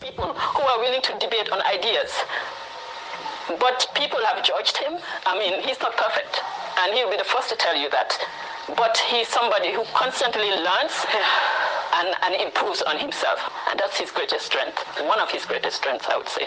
people who are willing to debate on ideas. But people have judged him. I mean, he's not perfect. And he'll be the first to tell you that. But he's somebody who constantly learns and, and improves on himself. And that's his greatest strength. One of his greatest strengths, I would say.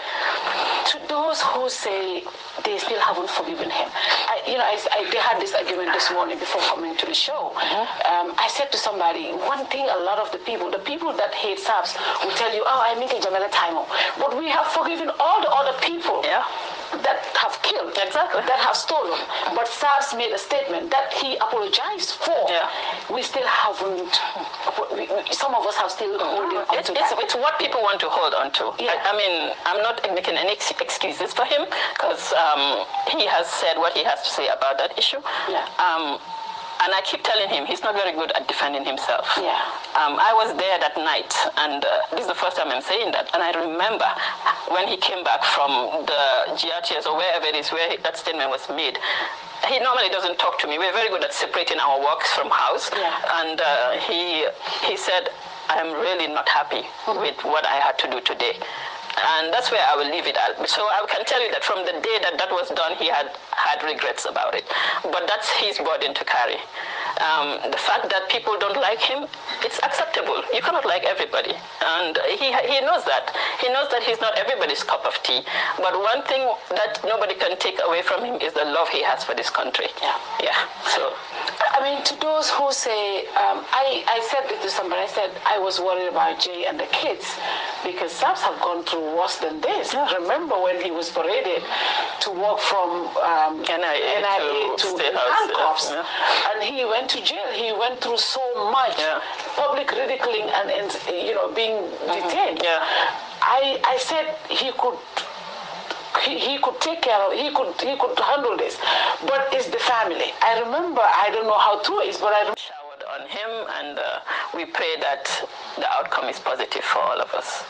To those who say they still haven't forgiven him, I, you know, I, I, they had this argument this morning before coming to the show. Mm-hmm. Um, I said to somebody, one thing a lot of the people, the people that hate SAPS will tell you, oh, I a Jamela Taimo. But we have forgiven all the other people. Yeah that have killed, exactly, that have stolen. But SARS made a statement that he apologized for. Yeah. We still haven't. Some of us have still holding on it, to it's, that. it's what people want to hold on to. Yeah. I, I mean, I'm not making any ex- excuses for him because um, he has said what he has to say about that issue. Yeah. Um, and I keep telling him he's not very good at defending himself. Yeah. Um, I was there that night, and uh, this is the first time I'm saying that. And I remember when he came back from the GRTS or wherever it is where he, that statement was made. He normally doesn't talk to me. We're very good at separating our works from house. Yeah. And uh, he he said, "I'm really not happy with what I had to do today." And that's where I will leave it at. So I can tell you that from the day that that was done, he had had regrets about it. But that's his burden to carry. Um, the fact that people don't like him, it's acceptable. You cannot like everybody, and he he knows that. He knows that he's not everybody's cup of tea. But one thing that nobody can take away from him is the love he has for this country. Yeah. Yeah. So. I mean, to those who say, um, I, I said this to somebody, I said I was worried about Jay and the kids because SAPS have gone through worse than this. Yeah. Remember when he was paraded to walk from um, NIA to to House, handcuffs, yeah. and he went to jail. He went through so much Yeah. public ridiculing and, and you know being detained. Yeah. I I said he could he, he could take care of he could he could handle this but it's the family i remember i don't know how true it is but i remember showered on him, and uh, we pray that the outcome is positive for all of us.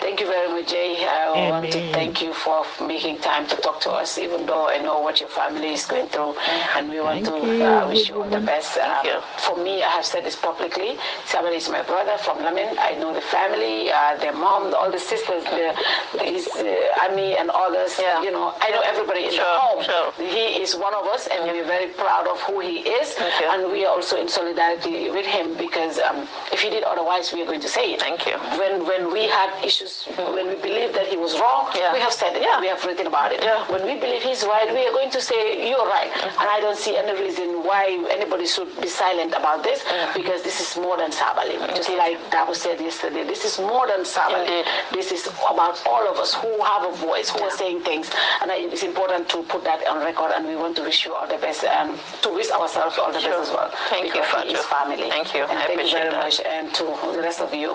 Thank you very much, Jay. I want to thank you for making time to talk to us, even though I know what your family is going through, and we want Thank to you. uh, wish you all the best. You. For me, I have said this publicly. Somebody is my brother from Lamin. I know the family, uh, their mom, all the sisters, the, his uh, Ami, and others. Yeah. You know, I know everybody in the Sure, home. sure. He is one of us, and we're very proud of who he is, Thank you. and we are also in solidarity with him because um, if he did otherwise, we are going to say it. Thank you. When when we had issues, when we believe that he was wrong, Yeah. we have said it. Yeah. We have written about it. Yeah. When we believe he's right, we are going to say you're right. Mm-hmm. And I don't see any reason why anybody should be silent about this mm-hmm. because this is more than Sabally. Mm-hmm. Just like Darboe said yesterday, this is more than Sabally. This is about all of us who have a voice, who are saying things. And it's important to put that on record. And we want to wish you all the best and to wish ourselves all the Sure. best as well. Thank you, is Fatou. family. Thank you. And I thank you very that. much. And to the rest of you,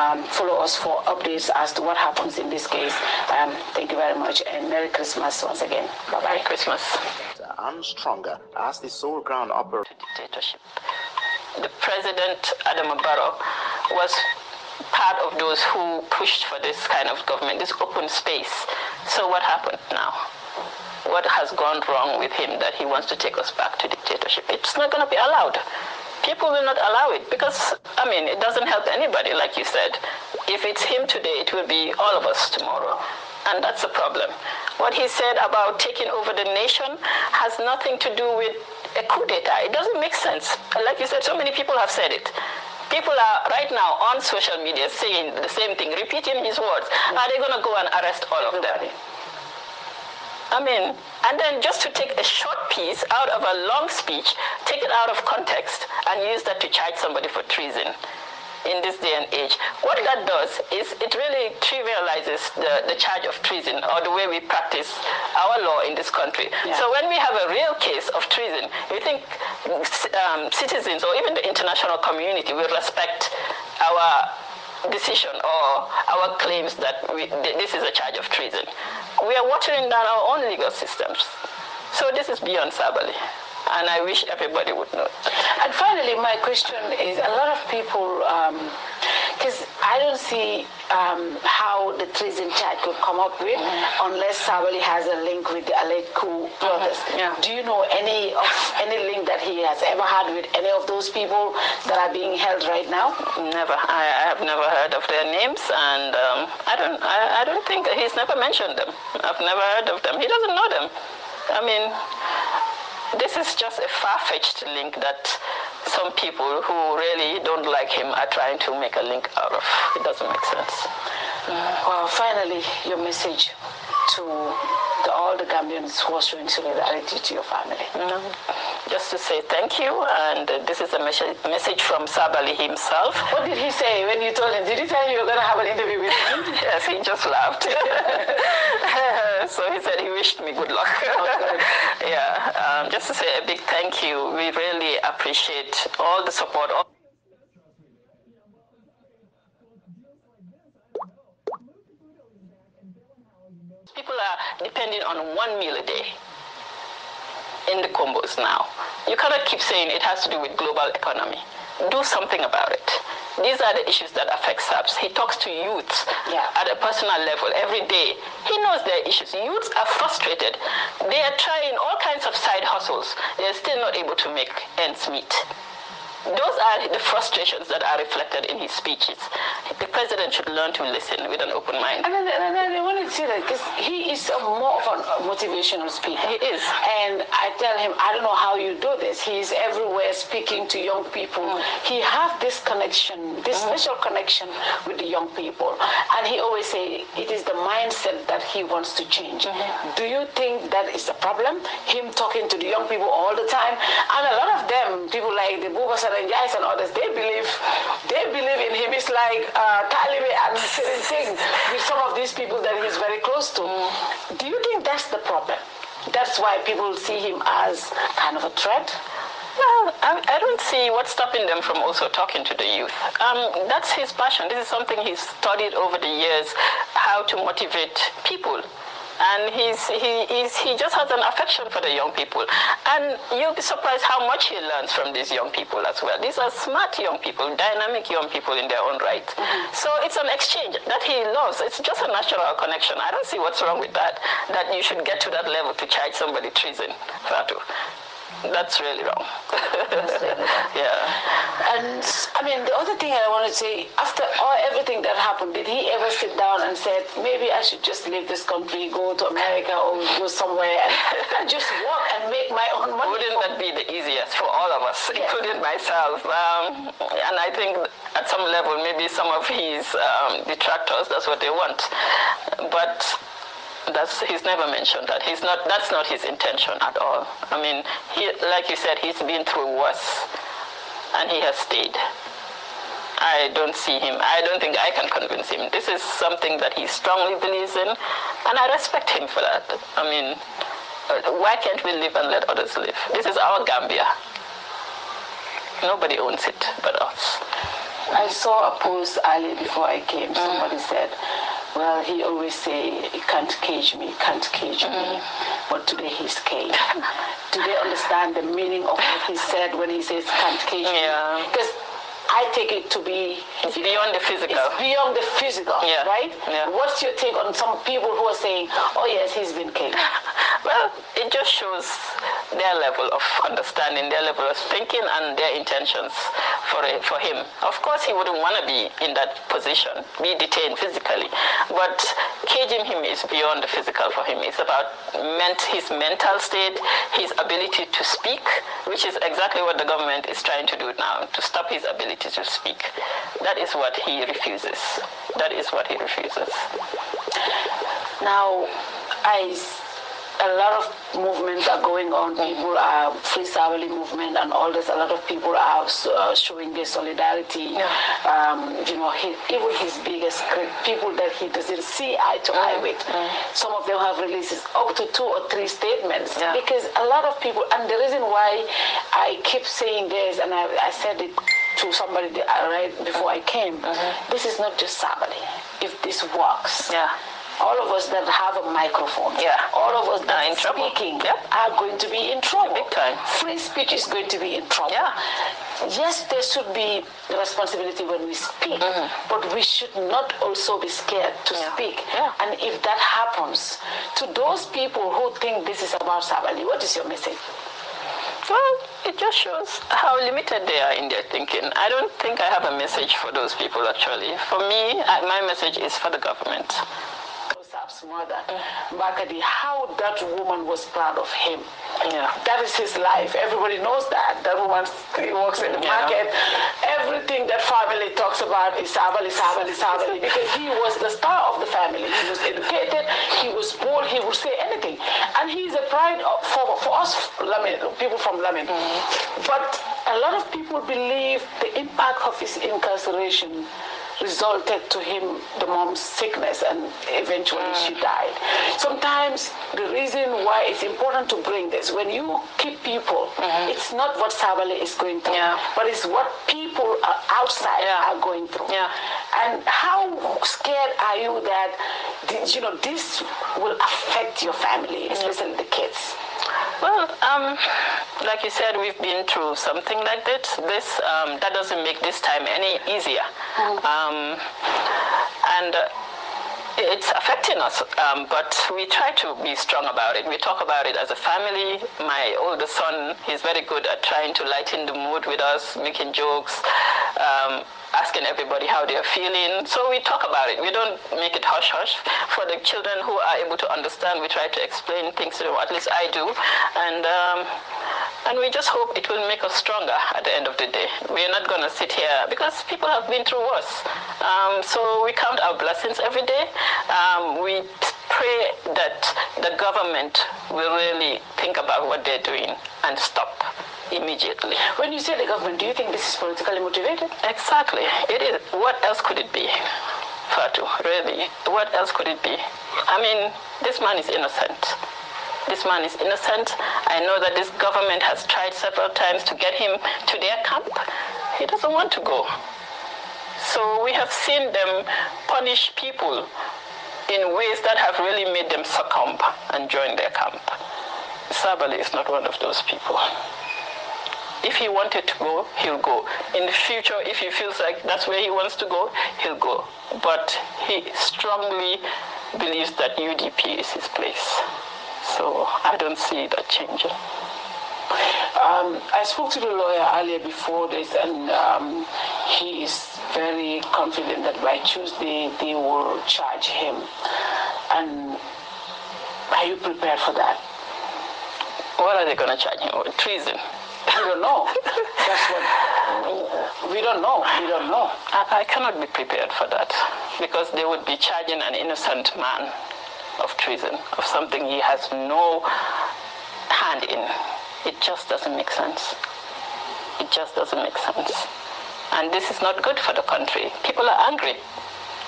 um, follow us for updates as to what happens in this case. Um, thank you very much. And Merry Christmas once again. Bye Merry bye. Christmas. and stronger as the sole ground operator. Dictatorship. The president, Adama Barrow, was part of those who pushed for this kind of government, this open space. So what happened now? What has gone wrong with him that he wants to take us back to dictatorship? It's not going to be allowed. People will not allow it because, I mean, it doesn't help anybody, like you said. If it's him today, it will be all of us tomorrow. And that's the problem. What he said about taking over the nation has nothing to do with a coup d'etat. It doesn't make sense. Like you said, so many people have said it. People are right now on social media saying the same thing, repeating his words. Are they going to go and arrest all of them? I mean, and then just to take a short piece out of a long speech, take it out of context, and use that to charge somebody for treason in this day and age. What that does is it really trivializes the, the charge of treason or the way we practice our law in this country. Yeah. So when we have a real case of treason, you think um, citizens or even the international community will respect our decision or our claims that we, th- this is a charge of treason. We are watering down our own legal systems. So this is beyond Sabali. And I wish everybody would know. And finally, my question is: A lot of people, um, Because I don't see um, how the treason charge could come up with mm-hmm. unless Sabally has a link with the coup brothers. Mm-hmm. Yeah. Do you know any of any link that he has ever had with any of those people that are being held right now? Never. I, I have never heard of their names, and um, I don't. I, I don't think he's never mentioned them. I've never heard of them. He doesn't know them. I mean, this is just a far-fetched link that some people who really don't like him are trying to make a link out of. It doesn't make sense. Mm, well, finally, your message to the, all the Gambians who are showing solidarity to your family. No. Just to say thank you, and uh, this is a mes- message from Sabally himself. What did he say when you told him? Did he tell you you were going to have an interview with him? yes, he just laughed. so he said he wished me good luck. Yeah, um, just to say a big thank you. We really appreciate all the support. People are depending on one meal a day in the Kombos now. You cannot keep saying it has to do with global economy. Do something about it. These are the issues that affect SAPS. He talks to youths yeah. at a personal level every day. He knows their issues. Youths are frustrated. They are trying all kinds of side hustles. They're still not able to make ends meet. Those are the frustrations that are reflected in his speeches. The president should learn to listen with an open mind. And, then, and then I want to say that because he is a more of a motivational speaker. He is. And I tell him, I don't know how you do this. He is everywhere speaking to young people. Mm. He has this connection, this mm. special connection with the young people. And he always say it is the mindset that he wants to change. Mm-hmm. Do you think that is a problem? Him talking to the young people all the time? And a lot of them, people like the Bubasara and and others, they believe they believe in him. It's like uh, Taliban and certain things with some of these people that he's very close to. Do you think that's the problem? That's why people see him as kind of a threat? Well, I, I, don't see what's stopping them from also talking to the youth. Um, that's his passion. This is something he's studied over the years, how to motivate people and he's, he, he's, he just has an affection for the young people. And you'll be surprised how much he learns from these young people as well. These are smart young people, dynamic young people in their own right. Mm-hmm. So it's an exchange that he loves. It's just a natural connection. I don't see what's wrong with that, that you should get to that level to charge somebody treason, Fatou. That's really wrong. yeah. And I mean, the other thing I want to say, after all everything that happened, did he ever sit down and said, maybe I should just leave this country, go to America or go somewhere and, and just work and make my own money? Wouldn't that be the easiest for all of us, yeah. including myself? Um, and I think at some level, maybe some of his um, detractors, that's what they want. But that's he's never mentioned that. He's not. That's not his intention at all. I mean, he, like you said, he's been through worse, and he has stayed. I don't see him. I don't think I can convince him. This is something that he strongly believes in, and I respect him for that. I mean, uh, why can't we live and let others live? This is our Gambia. Nobody owns it but us. I saw a post earlier before I came. Somebody said well, he always say, "You can't cage me, can't cage me," mm. but today he's caged. Do they understand the meaning of what he said when he says "can't cage yeah. me"? Because I take it to be it's beyond the physical. It's beyond the physical, yeah. right? Yeah. What's your take on some people who are saying, "Oh yes, he's been caged"? shows their level of understanding, their level of thinking, and their intentions for for him. Of course, he wouldn't want to be in that position, be detained physically, but caging him is beyond the physical for him. It's about ment- his mental state, his ability to speak, which is exactly what the government is trying to do now to stop his ability to speak. That is what he refuses. That is what he refuses. Now, I a lot of movements are going on. People are free Sabally movement and all this. A lot of people are uh, showing their solidarity. Yeah. Um, you know, he, even his biggest people that he doesn't see eye to eye with. Mm. Some of them have released up to two or three statements yeah. because a lot of people. And the reason why I keep saying this, and I, I said it to somebody right before I came, mm-hmm. this is not just Sabally. If this works, yeah all of us that have a microphone, Yeah. all of us that Are in speaking Yeah. are going to be in trouble. Big time. Free speech is going to be in trouble. Yeah. Yes, there should be responsibility when we speak, but we should not also be scared to Mm-hmm. Yeah. speak. Yeah. And if that happens, to those people who think this is about Sabally, what is your message? Well, it just shows how limited they are in their thinking. I don't think I have a message for those people actually. For me, my message is for the government. Osap's mother, Makadi, how that woman was proud of him. Yeah. That is his life. Everybody knows that. That woman works in the Yeah. market. Everything that family talks about is Sabally, Sabally, Sabally, because he was the star of the family. He was educated, he was bold, he would say anything. And he is a pride of, for, for us, Lamin, people from Lamin. Mm-hmm. But a lot of people believe the impact of his incarceration resulted to him the mom's sickness and eventually she ah. died. Sometimes the reason why it's important to bring this, when you keep people, uh-huh. it's not what Sabally is going through, Yeah. but it's what people outside Yeah. are going through. Yeah. And how scared are you that you know this will affect your family, especially the kids? Well, um, like you said, we've been through something like this. This um, that doesn't make this time any easier, um, and. Uh, it's affecting us, um, but we try to be strong about it. We talk about it as a family. My older son, he's very good at trying to lighten the mood with us, making jokes, um, asking everybody how they're feeling. So we talk about it. We don't make it hush hush. For the children who are able to understand, we try to explain things to them. At least I do, and. Um, and we just hope it will make us stronger at the end of the day. We're not going to sit here because people have been through worse. Um, so we count our blessings every day. Um, we pray that the government will really think about what they're doing and stop immediately. When you say the government, do you think this is politically motivated? Exactly. It is. What else could it be? Fatou, really? What else could it be? I mean, this man is innocent. This man is innocent. I know that this government has tried several times to get him to their camp. He doesn't want to go. So we have seen them punish people in ways that have really made them succumb and join their camp. Sabally is not one of those people. If he wanted to go, he'll go. In the future, if he feels like that's where he wants to go, he'll go. But he strongly believes that UDP is his place. So I don't see that changing. Um, I spoke to the lawyer earlier before this, and um, he is very confident that by Tuesday they will charge him. And are you prepared for that? What are they going to charge him with? Treason. We don't know. That's what we don't know. We don't know. I, I cannot be prepared for that because they would be charging an innocent man of treason, of something he has no hand in. It just doesn't make sense. It just doesn't make sense. And this is not good for the country. People are angry.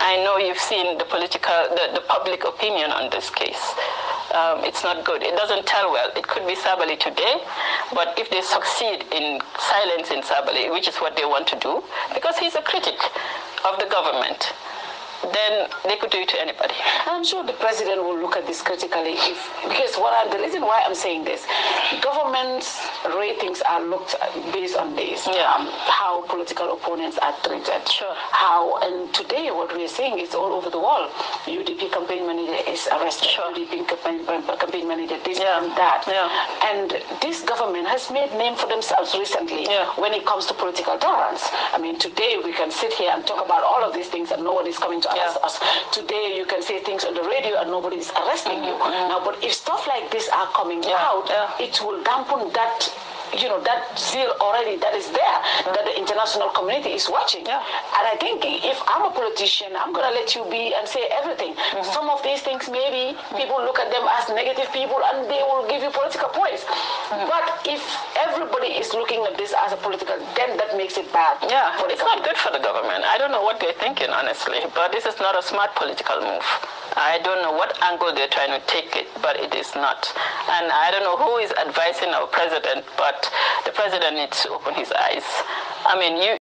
I know you've seen the political, the, the public opinion on this case. Um, it's not good. It doesn't tell well. It could be Sabally today, but if they succeed in silencing Sabally, which is what they want to do, because he's a critic of the government, then they could do it to anybody. I'm sure the president will look at this critically if, because what I, the reason why I'm saying this, government's ratings are looked at based on this, Yeah. um, how political opponents are treated. Sure. How, and today what we're seeing is all over the world. UDP campaign manager is arrested. Sure. UDP campaign, campaign manager this Yeah. and that. Yeah. And this government has made name for themselves recently Yeah. when it comes to political tolerance. I mean, today we can sit here and talk about all of these things and nobody's coming to Yeah. us. Today you can say things on the radio and nobody is arresting you. Mm-hmm. Now, but if stuff like this are coming Yeah, out, it will dampen that. You know that zeal already that is there that the international community is watching, Yeah. and I think if I'm a politician, I'm gonna let you be and say everything. Mm-hmm. Some of these things maybe people look at them as negative people and they will give you political points. Mm-hmm. But if everybody is looking at this as a political, then that makes it bad. Yeah, it's not good for the government. I don't know what they're thinking, honestly, but this is not a smart political move. I don't know what angle they're trying to take it, but it is not. And I don't know who is advising our president, the president needs to open his eyes. I mean, you,